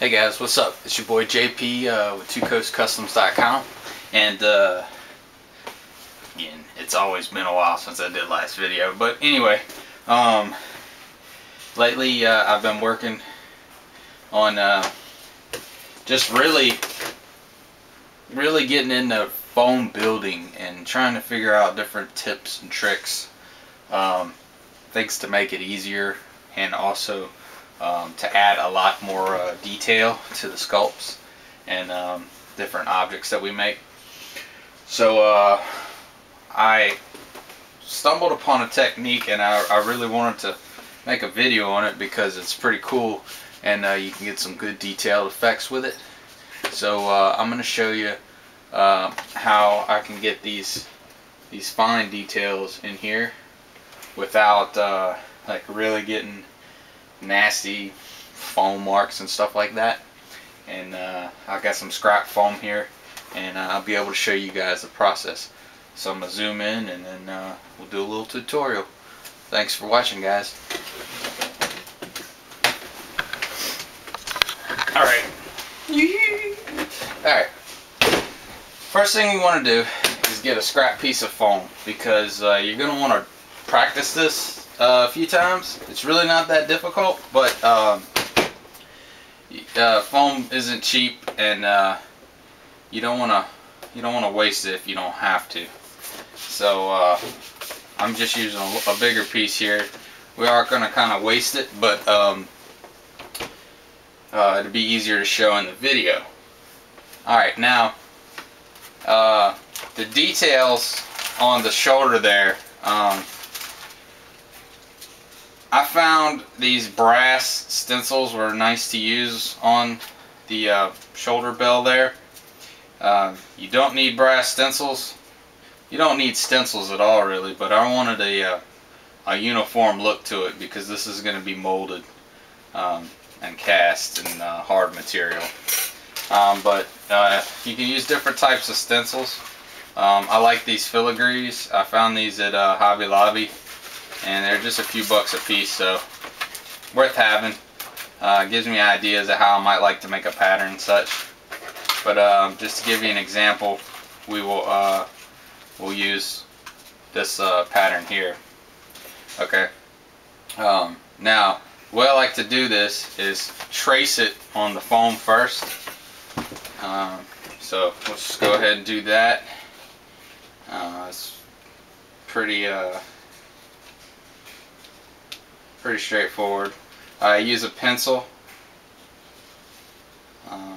Hey guys, what's up? It's your boy JP uh, with TwoCoastCustoms.com and uh, again, it's always been a while since I did last video, but anyway, um, lately uh, I've been working on uh, just really, really getting into foam building and trying to figure out different tips and tricks, um, things to make it easier and also um, to add a lot more uh, detail to the sculpts and um, different objects that we make. So uh, I stumbled upon a technique and I, I, really wanted to make a video on it because it's pretty cool and uh, you can get some good detailed effects with it. So uh, I'm going to show you uh, how I can get these these fine details in here without uh, like really getting nasty foam marks and stuff like that. And uh, I got some scrap foam here and uh, I'll be able to show you guys the process. So I'm going to zoom in and then uh, we'll do a little tutorial. Thanks for watching guys. Alright. Alright. First thing we want to do is get a scrap piece of foam because uh, you're going to want to practice this a few times. It's really not that difficult, but um, uh, foam isn't cheap, and uh, you don't want to you don't want to waste it if you don't have to. So uh, I'm just using a, a, bigger piece here. We are going to kind of waste it, but um, uh, it'll be easier to show in the video. Alright, now uh, the details on the shoulder there um, I found these brass stencils were nice to use on the uh, shoulder bell there. Uh, you don't need brass stencils. You don't need stencils at all really, but I wanted a, uh, a uniform look to it because this is going to be molded um, and cast in uh, hard material. Um, but uh, you can use different types of stencils. Um, I like these filigrees. I found these at Hobby Lobby and they're just a few bucks a piece so worth having. Uh, gives me ideas of how I might like to make a pattern and such. But um, just to give you an example we will uh, we'll use this uh, pattern here. Okay. Um, now way I like to do this is trace it on the foam first. Um, so let's just go ahead and do that. Uh, it's pretty uh, pretty straightforward. I use a pencil. Uh,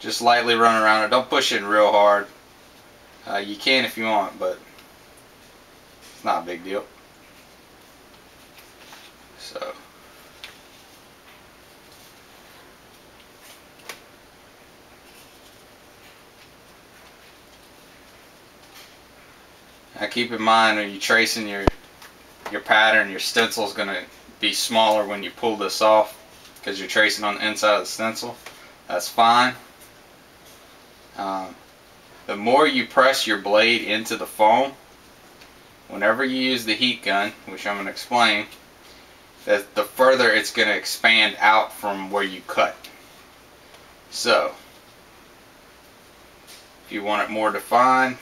just lightly run around it. Don't push it real hard. Uh, you can if you want, but it's not a big deal. So. Now keep in mind when you're tracing your your pattern, your stencil is going to be smaller when you pull this off because you're tracing on the inside of the stencil. That's fine. Um, the more you press your blade into the foam, whenever you use the heat gun, which I'm going to explain, that the further it's going to expand out from where you cut. So, if you want it more defined,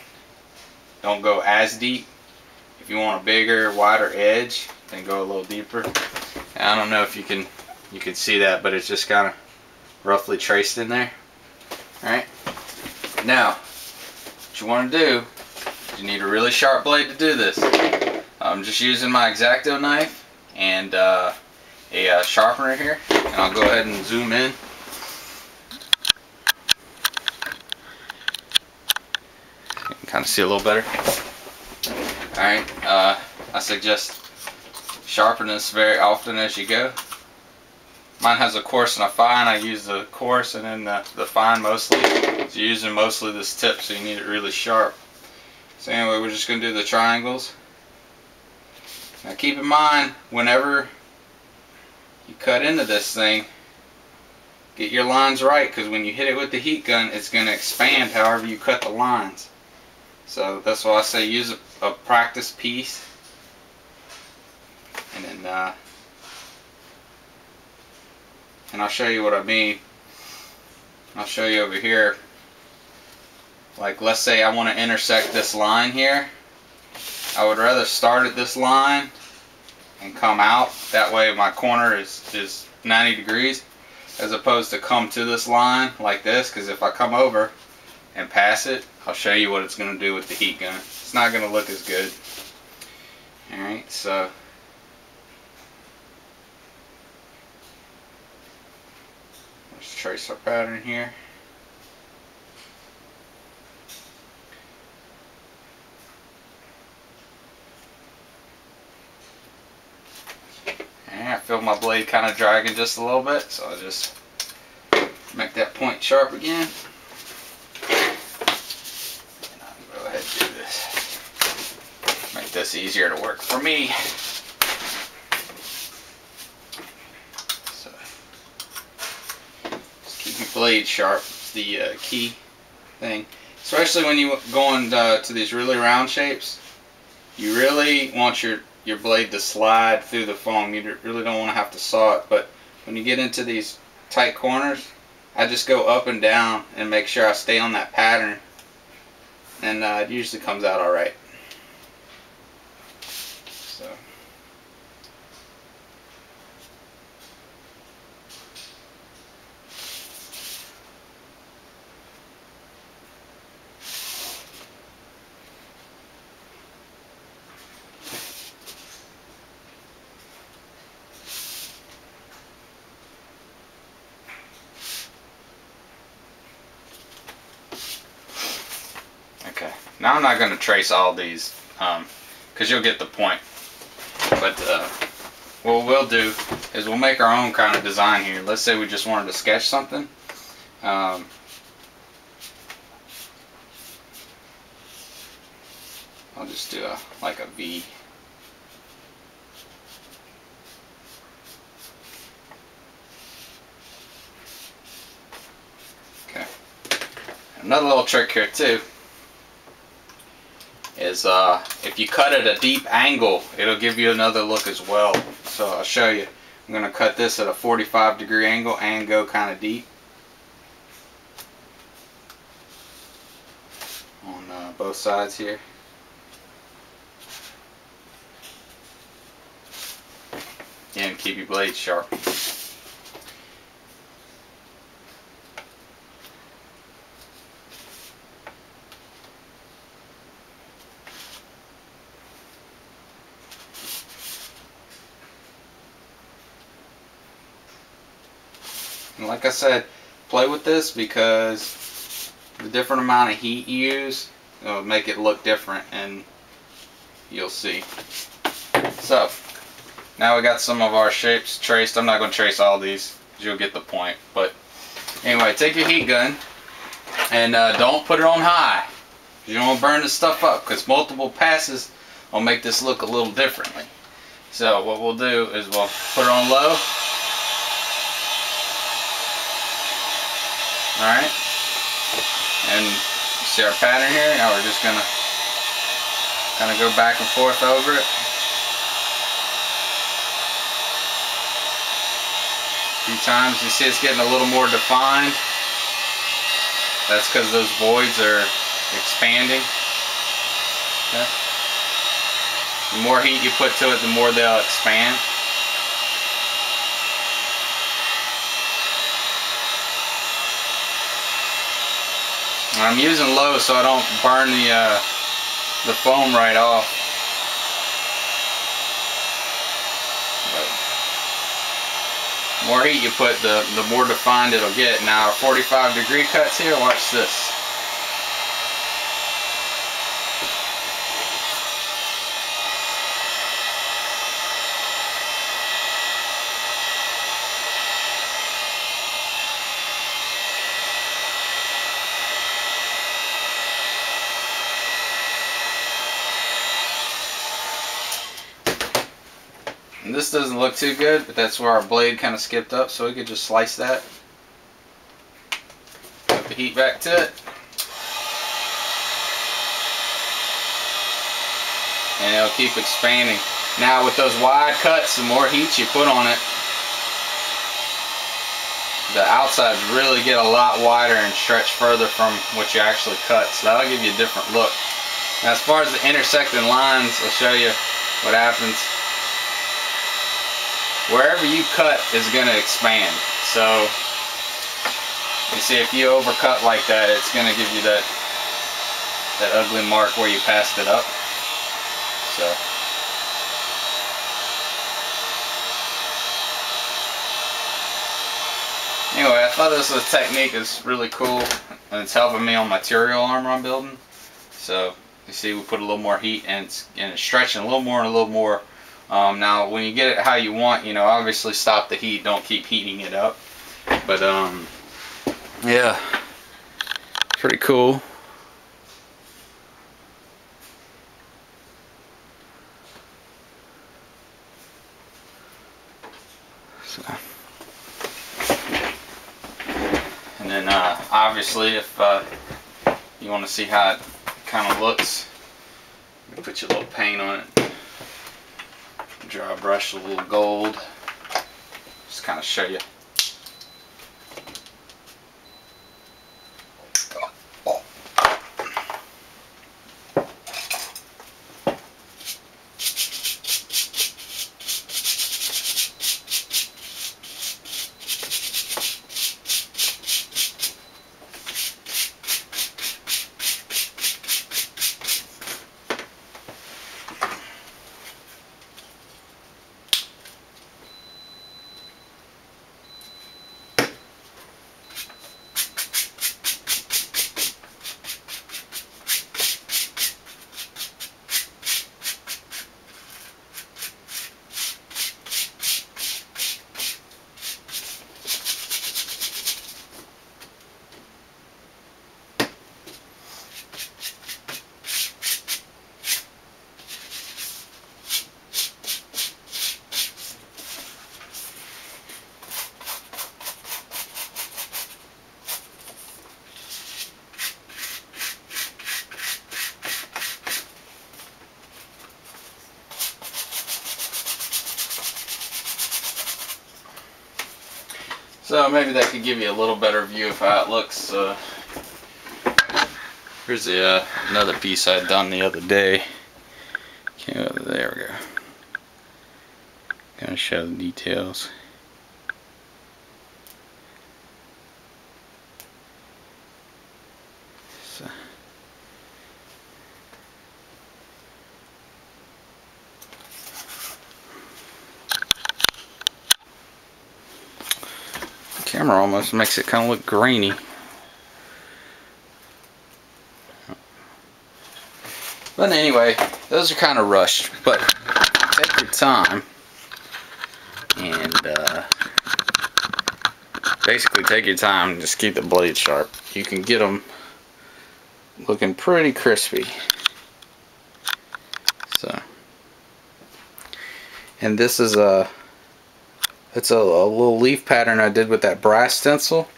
don't go as deep. You want a bigger, wider edge, then go a little deeper. And I don't know if you can you can see that, but it's just kind of roughly traced in there. Alright. Now, what you want to do, you need a really sharp blade to do this. I'm just using my X-Acto knife and uh, a uh, sharpener here. And I'll go ahead and zoom in. You can kind of see a little better. Alright, uh, I suggest sharpen this very often as you go. Mine has a coarse and a fine. I use the coarse and then the, the fine mostly. So you're using mostly this tip so you need it really sharp. So anyway, we're just going to do the triangles. Now keep in mind, whenever you cut into this thing, get your lines right because when you hit it with the heat gun, it's going to expand however you cut the lines. So that's why I say use a, a practice piece. And then uh, and I'll show you what I mean. I'll show you over here. Like let's say I want to intersect this line here. I would rather start at this line and come out. That way my corner is, is 90 degrees as opposed to come to this line like this because if I come over and pass it, I'll show you what it's going to do with the heat gun. It's not going to look as good. Alright, so let's trace our pattern here. And I feel my blade kind of dragging just a little bit, so I'll just make that point sharp again. This easier to work for me. So, just keep your blade sharp. It's the uh, key thing. Especially when you go uh, to these really round shapes. You really want your, your blade to slide through the foam. You really don't want to have to saw it. But when you get into these tight corners, I just go up and down and make sure I stay on that pattern. And uh, it usually comes out alright. Now I'm not going to trace all these because um, you'll get the point. But uh, what we'll do is we'll make our own kind of design here. Let's say we just wanted to sketch something. Um, I'll just do a like a V. Okay. Another little trick here too is uh, if you cut at a deep angle, it'll give you another look as well. So I'll show you. I'm going to cut this at a 45 degree angle and go kind of deep. On uh, both sides here. And keep your blades sharp. Like I said, play with this because the different amount of heat you use will make it look different and you'll see. So, now we got some of our shapes traced. I'm not going to trace all these you'll get the point. But anyway, take your heat gun and uh, don't put it on high. You don't want to burn this stuff up because multiple passes will make this look a little differently. So what we'll do is we'll put it on low Alright. And see our pattern here? Now we're just gonna kind of go back and forth over it. A few times you see it's getting a little more defined. That's because those voids are expanding. Okay. The more heat you put to it, the more they'll expand. I'm using low so I don't burn the uh, the foam right off. But more heat you put, the, the more defined it'll get. Now 45 degree cuts here, watch this. And this doesn't look too good, but that's where our blade kind of skipped up, so we could just slice that. Put the heat back to it. And it'll keep expanding. Now with those wide cuts, the more heat you put on it, the outsides really get a lot wider and stretch further from what you actually cut. So that'll give you a different look. Now as far as the intersecting lines, I'll show you what happens. Wherever you cut is going to expand. So you see if you overcut like that, it's going to give you that that ugly mark where you passed it up. So Anyway, I thought this was technique is really cool and it's helping me on my Tyrael armor I'm building. So you see we put a little more heat and it's, and it's stretching a little more and a little more. Um, now when you get it how you want, you know, obviously stop the heat, don't keep heating it up. But um, yeah, pretty cool. So. And then uh, obviously if uh, you want to see how it kind of looks, put your little paint on it. Dry brush a little gold. Just kind of show you So maybe that could give you a little better view of how it looks. Uh, here's the, uh, another piece I had done the other day. There we go. Kind of show the details. Camera almost makes it kind of look grainy. But anyway, those are kind of rushed. But take your time and uh, basically take your time and just keep the blade sharp. You can get them looking pretty crispy. So, and this is a it's a, a little leaf pattern I did with that brass stencil.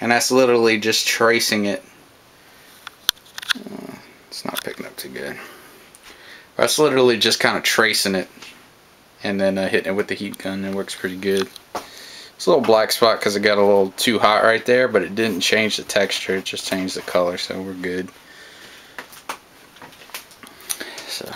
And that's literally just tracing it. Uh, it's not picking up too good. That's literally just kind of tracing it. And then uh, hitting it with the heat gun. It works pretty good. It's a little black spot because it got a little too hot right there. But it didn't change the texture. It just changed the color. So we're good. So...